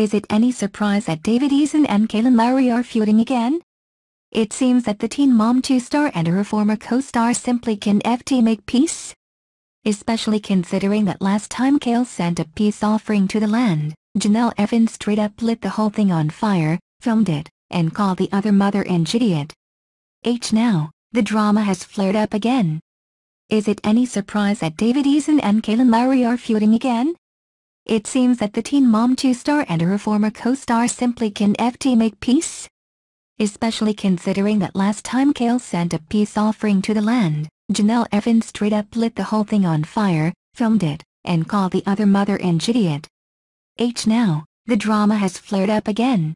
Is it any surprise that David Eason and Kailyn Lowry are feuding again? It seems that the Teen Mom 2 star and her former co-star simply can FT make peace. Especially considering that last time Kail sent a peace offering to the land, Jenelle Evans straight up lit the whole thing on fire, filmed it, and called the other mother an idiot. H now, the drama has flared up again. Is it any surprise that David Eason and Kailyn Lowry are feuding again? It seems that the Teen Mom 2 star and her former co-star simply can FT make peace. Especially considering that last time Kail sent a peace offering to the land, Jenelle Evans straight up lit the whole thing on fire, filmed it, and called the other mother an idiot. H now, the drama has flared up again.